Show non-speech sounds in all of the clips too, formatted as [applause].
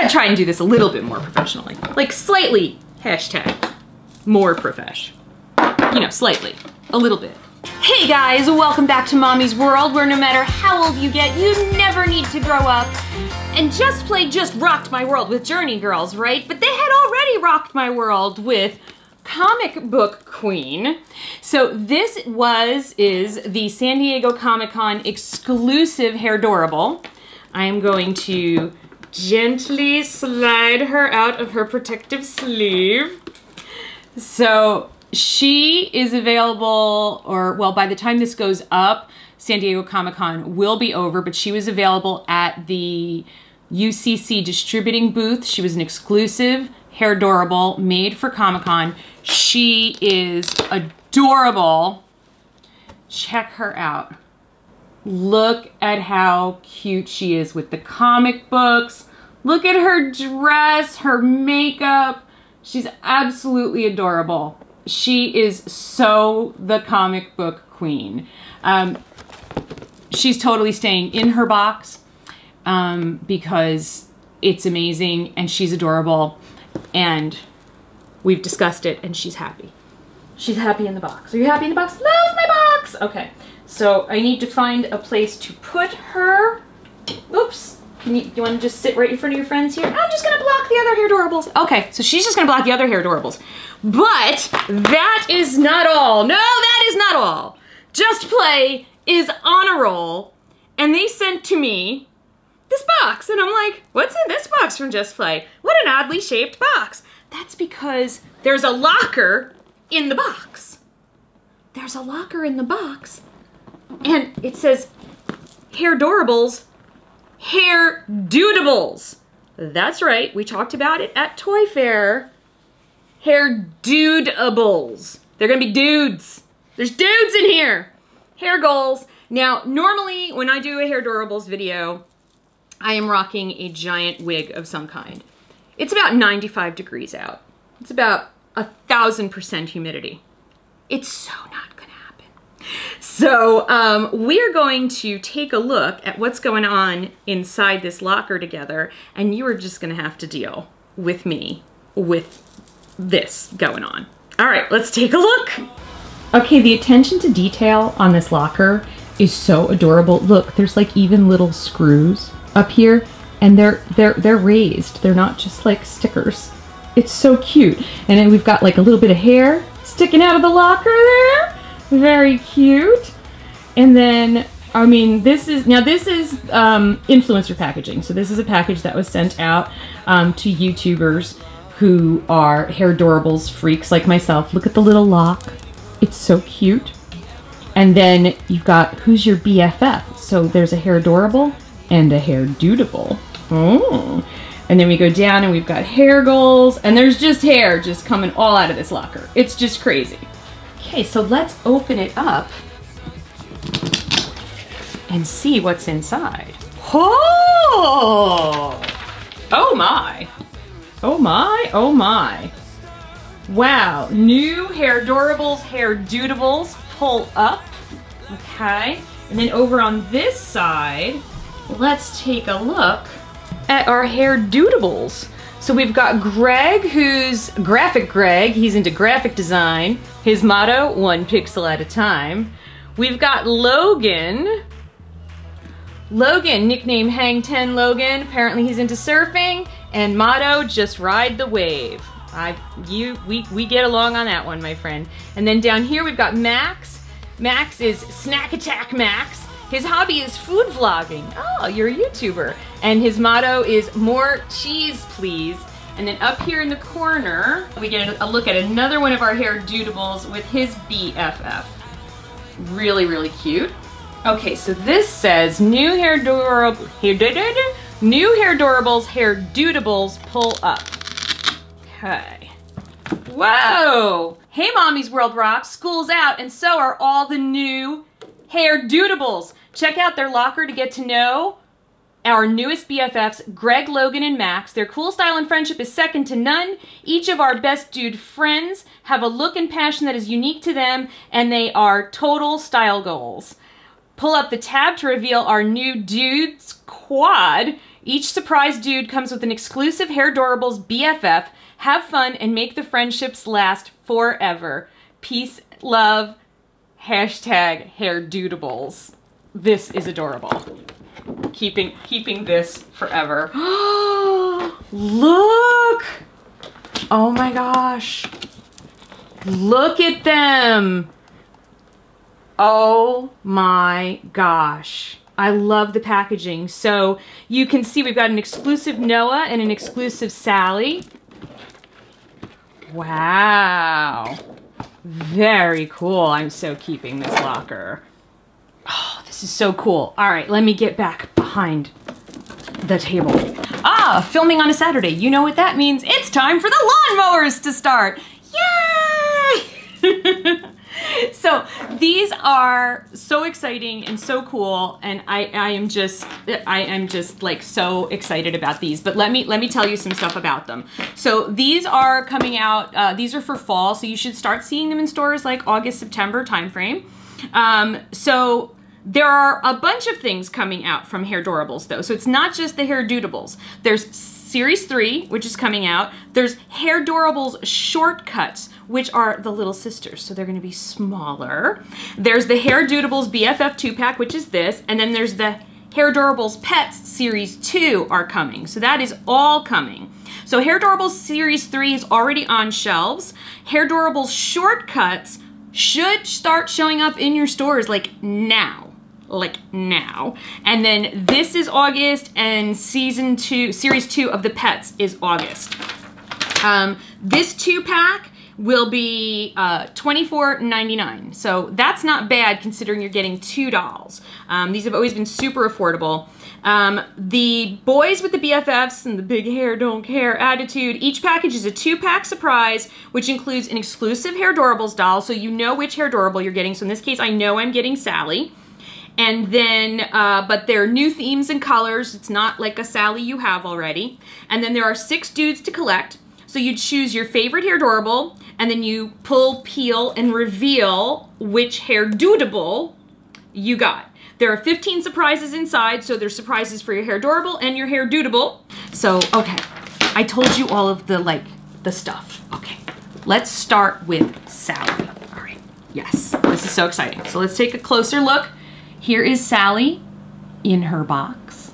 gotta try and do this a little bit more professionally. Like slightly, hashtag, more profesh. You know, slightly, a little bit. Hey guys, welcome back to Mommy's World, where no matter how old you get, you never need to grow up. And Just Play just rocked my world with Journey Girls, right? But they had already rocked my world with Comic Book Queen. So this was, is the San Diego Comic-Con exclusive Hairdorable. I am going to gently slide her out of her protective sleeve. So she is available, or well, by the time this goes up, San Diego Comic Con will be over, but she was available at the UCC distributing booth. She was an exclusive Hairdorable, made for Comic Con. She is adorable. Check her out. Look at how cute she is with the comic books. Look at her dress, her makeup. She's absolutely adorable. She is so the comic book queen. Um, she's totally staying in her box um, because it's amazing and she's adorable and we've discussed it and she's happy. She's happy in the box. Are you happy in the box? Love my box! Okay, so I need to find a place to put her. Oops. You, you want to just sit right in front of your friends here? I'm just going to block the other Hairdorables. Okay, so she's just going to block the other Hairdorables. But that is not all. No, that is not all. Just Play is on a roll, and they sent to me this box. And I'm like, what's in this box from Just Play? What an oddly shaped box. That's because there's a locker in the box. There's a locker in the box, and it says Hairdorable's Hairdudeables. That's right, we talked about it at Toy Fair. Hair Dudables. They're gonna be dudes. There's dudes in here. Hair goals. Now, normally when I do a Hairdorable's video, I am rocking a giant wig of some kind. It's about 95 degrees out. It's about a thousand percent humidity. It's so not. So um, we're going to take a look at what's going on inside this locker together, and you are just gonna have to deal with me with this going on. All right, let's take a look. Okay, the attention to detail on this locker is so adorable. Look, there's like even little screws up here and they're they're they're raised. They're not just like stickers. It's so cute. And then we've got like a little bit of hair sticking out of the locker there. Very cute. And then I mean, this is now this is um, influencer packaging. So this is a package that was sent out um, to YouTubers who are Hairdorable's freaks like myself. Look at the little lock. It's so cute. And then you've got who's your BFF. So there's a Hairdorable and a hair Hairdudeable. Oh. And then we go down and we've got hair goals and there's just hair just coming all out of this locker. It's just crazy. Okay, so let's open it up and see what's inside. Oh! Oh my. Oh my, oh my. Wow, new Hairdorables, Hairdorable's Hairdudeables pull up. Okay, and then over on this side, let's take a look at our Hairdudeables. So we've got Greg, who's Graphic Greg. He's into graphic design. His motto, one pixel at a time. We've got Logan. Logan, nickname Hang 10 Logan. Apparently he's into surfing. And motto, just ride the wave. I, you, we, we get along on that one, my friend. And then down here we've got Max. Max is Snack Attack Max. His hobby is food vlogging. Oh, you're a YouTuber. And his motto is more cheese, please. And then up here in the corner, we get a look at another one of our Hairdudeables with his BFF. Really, really cute. Okay, so this says new Hairdorable, hair, new Hairdorable's Hairdudeables pull up. Okay. Whoa! Hey Mommy's World Rocks, school's out and so are all the new Hairdudeables. Check out their locker to get to know our newest BFFs, Greg, Logan, and Max. Their cool style and friendship is second to none. Each of our best dude friends have a look and passion that is unique to them, and they are total style goals. Pull up the tab to reveal our new dudes quad. Each surprise dude comes with an exclusive Hairdorables BFF. Have fun and make the friendships last forever. Peace, love, hashtag Hairdudeables. This is adorable. Keeping keeping this forever. [gasps] Look! Oh my gosh. Look at them. Oh my gosh. I love the packaging. So you can see we've got an exclusive Noah and an exclusive Sally. Wow. Very cool. I'm so keeping this locker. Oh, this is so cool. All right, let me get back behind the table. Ah, filming on a Saturday. You know what that means. It's time for the lawnmowers to start. Yay! [laughs] [laughs] so these are so exciting and so cool and I, I am just I am just like so excited about these. But let me let me tell you some stuff about them. So these are coming out uh, these are for fall so you should start seeing them in stores like August September timeframe. Um, so there are a bunch of things coming out from Hairdorables though. So it's not just the Hairdudeables there's Series 3, which is coming out. There's Hairdorables Shortcuts, which are the little sisters, so they're gonna be smaller. There's the Hairdudeables BFF 2-pack, which is this, and then there's the Hairdorables Pets Series 2 are coming. So that is all coming. So Hairdorables Series 3 is already on shelves. Hairdorables Shortcuts should start showing up in your stores like now like now. And then this is August and season two, series two of the pets is August. Um, this two pack will be uh, $24.99. So that's not bad considering you're getting two dolls. Um, these have always been super affordable. Um, the boys with the BFFs and the big hair don't care attitude, each package is a two pack surprise, which includes an exclusive Hairdorables doll. So you know which Hairdorable you're getting. So in this case, I know I'm getting Sally. And then, uh, but there are new themes and colors. It's not like a Sally you have already. And then there are six dudes to collect. So you choose your favorite Hairdorable, and then you pull, peel, and reveal which Hairdudeable you got. There are 15 surprises inside, so there's surprises for your Hairdorable and your Hairdudeable. So, okay, I told you all of the, like, the stuff. Okay, let's start with Sally. All right, yes, this is so exciting. So let's take a closer look here is Sally in her box.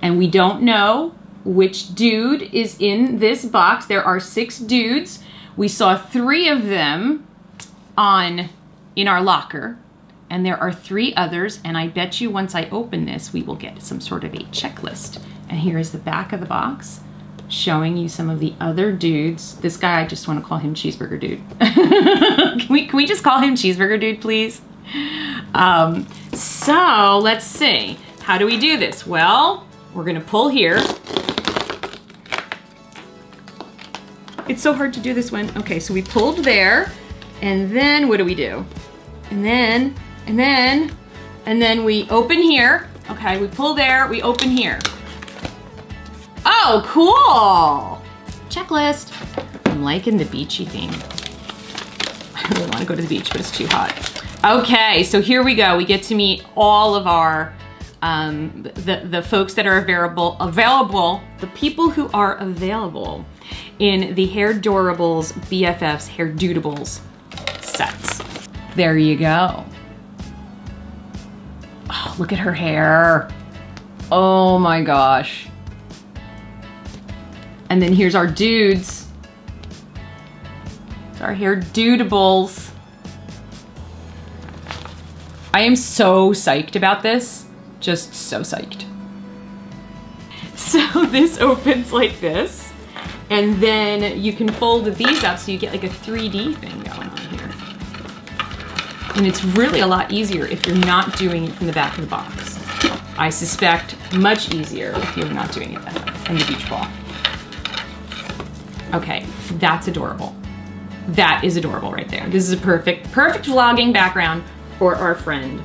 And we don't know which dude is in this box. There are six dudes. We saw three of them on in our locker and there are three others and I bet you once I open this we will get some sort of a checklist and here is the back of the box showing you some of the other dudes this guy I just want to call him cheeseburger dude [laughs] can we can we just call him cheeseburger dude please um, so let's see. How do we do this? Well, we're gonna pull here. It's so hard to do this one. Okay, so we pulled there, and then what do we do? And then, and then, and then we open here. Okay, we pull there, we open here. Oh, cool! Checklist. I'm liking the beachy theme. [laughs] I really want to go to the beach, but it's too hot. Okay, so here we go. We get to meet all of our, um, the, the folks that are available, available, the people who are available in the Hairdorables BFFs Hairdudeables sets. There you go. Oh, look at her hair. Oh my gosh. And then here's our dudes. It's our Hairdudeables. I am so psyched about this. Just so psyched. [laughs] So this opens like this. And then you can fold these up so you get like a 3D thing going on here. And it's really a lot easier if you're not doing it from the back of the box. I suspect much easier if you're not doing it from the beach ball. Okay, that's adorable. That is adorable right there. This is a perfect, perfect vlogging background for our friend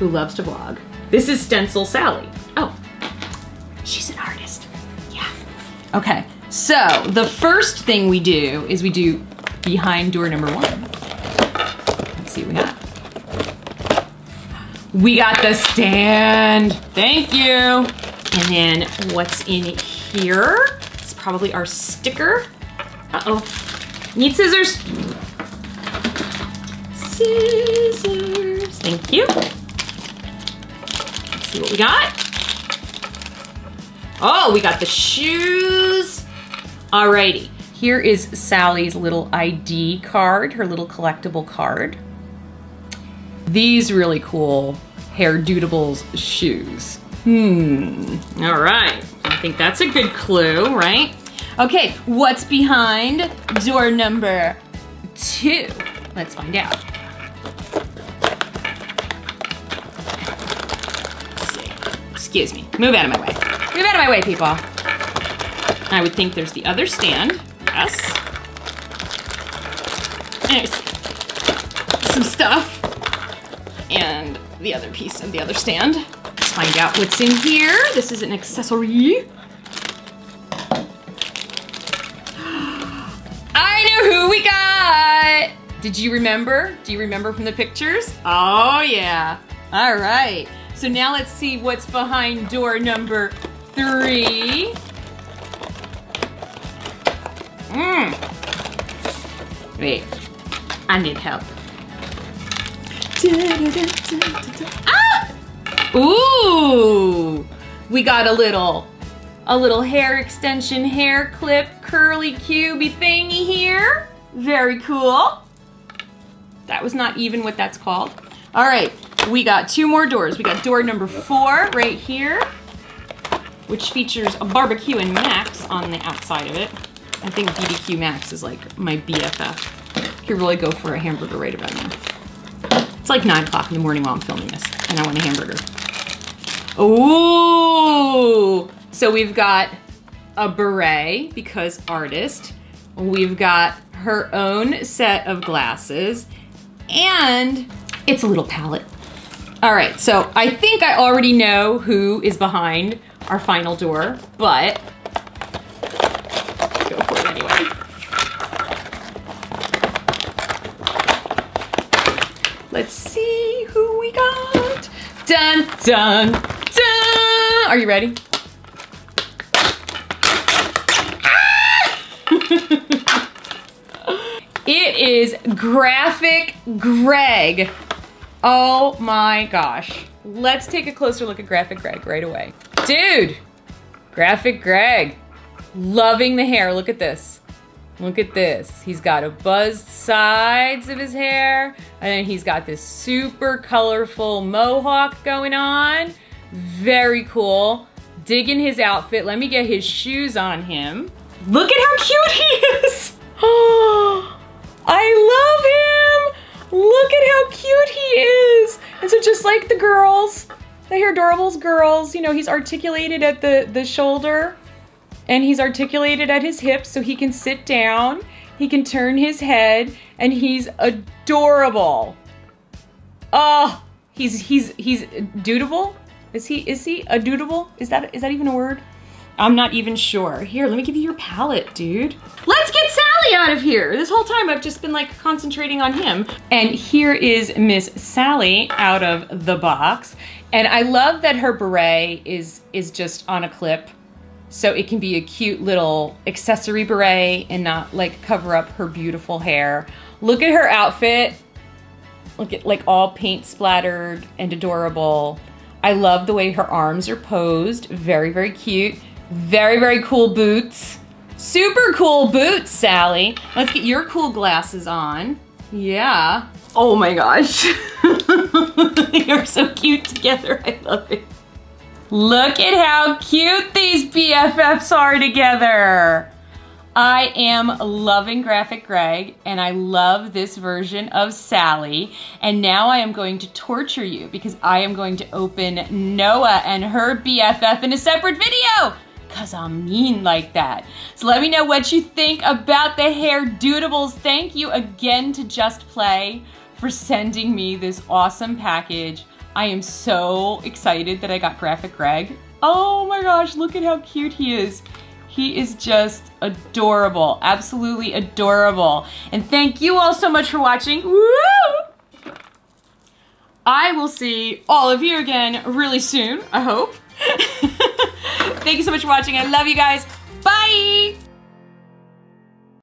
who loves to vlog. This is Stencil Sally. Oh, she's an artist. Yeah. Okay, so the first thing we do is we do behind door number one. Let's see what we got. We got the stand. Thank you. And then what's in here? It's probably our sticker. Uh-oh. Need scissors. Scissors. Thank you. Let's see what we got. Oh, we got the shoes. Alrighty. Here is Sally's little ID card, her little collectible card. These really cool Hairdudeables shoes. Hmm, all right. I think that's a good clue, right? Okay, what's behind door number two? Let's find out. Excuse me, move out of my way. Move out of my way, people. I would think there's the other stand. Yes. There's some stuff. And the other piece of the other stand. Let's find out what's in here. This is an accessory. [gasps] I know who we got! Did you remember? Do you remember from the pictures? Oh yeah. All right. So now let's see what's behind door number three. Mmm. Wait, I need help. Ah! Ooh! We got a little, a little hair extension, hair clip, curly cubey thingy here. Very cool. That was not even what that's called. All right, we got two more doors. We got door number four right here, which features a barbecue and Max on the outside of it. I think BBQ Max is like my BFF. Could really go for a hamburger right about now. It's like nine o'clock in the morning while I'm filming this, and I want a hamburger. Ooh! So we've got a beret because artist. We've got her own set of glasses, and it's a little palette. All right, so I think I already know who is behind our final door, but go for it anyway. Let's see who we got. Dun, dun, dun. Are you ready? Ah! [laughs] it is Graphic Greg. Oh my gosh. Let's take a closer look at Graphic Greg right away. Dude, Graphic Greg. Loving the hair. Look at this. Look at this. He's got a buzzed sides of his hair, and then he's got this super colorful mohawk going on. Very cool. Digging his outfit. Let me get his shoes on him. Look at how cute he is. Oh, [gasps] I love him. Look at how cute he is. And so just like the girls, the Hairdorables girls, you know, he's articulated at the, the shoulder and he's articulated at his hips so he can sit down, he can turn his head, and he's adorable. Oh, he's he's he's dudable. Is he is he a dudable? Is that is that even a word? I'm not even sure. Here, let me give you your palette, dude. Let's get Sally out of here. This whole time I've just been like concentrating on him. And here is Miss Sally out of the box. And I love that her beret is is just on a clip so it can be a cute little accessory beret and not like cover up her beautiful hair. Look at her outfit. Look at like all paint splattered and adorable. I love the way her arms are posed. Very, very cute. Very, very cool boots. Super cool boots, Sally. Let's get your cool glasses on. Yeah. Oh my gosh. [laughs] are so cute together. I love it. Look at how cute these BFFs are together. I am loving Graphic Greg and I love this version of Sally. And now I am going to torture you because I am going to open Noah and her BFF in a separate video because I'm mean like that. So let me know what you think about the Hairdudeables. Thank you again to Just Play for sending me this awesome package. I am so excited that I got Graphic Greg. Oh my gosh, look at how cute he is. He is just adorable, absolutely adorable. And thank you all so much for watching. Woo! I will see all of you again really soon, I hope. [laughs] Thank you so much for watching. I love you guys. Bye!